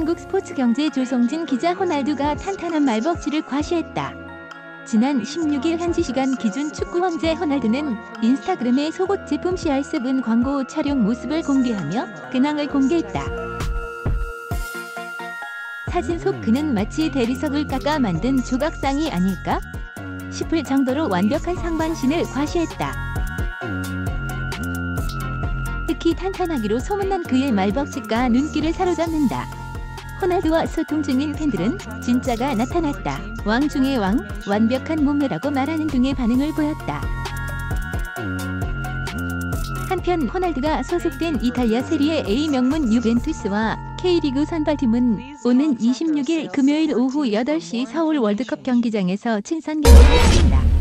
한국 스포츠 경제 조성진 기자 호날두가 탄탄한 말벅지를 과시했다. 지난 16일 현지 시간 기준 축구 황제 호날두는 인스타그램에 속옷 제품 CR7 광고 촬영 모습을 공개하며 근황을 공개했다. 사진 속 그는 마치 대리석을 깎아 만든 조각상이 아닐까? 싶을 정도로 완벽한 상반신을 과시했다. 특히 탄탄하기로 소문난 그의 말벅지가 눈길을 사로잡는다. 호날두와 소통 중인 팬들은 진짜가 나타났다. 왕 중의 왕, 완벽한 몸매라고 말하는 등의 반응을 보였다. 한편 호날두가 소속된 이탈리아 세리에 A 명문 유벤투스와 K리그 선발팀은 오는 26일 금요일 오후 8시 서울 월드컵 경기장에서 친선 경기를 했습니다.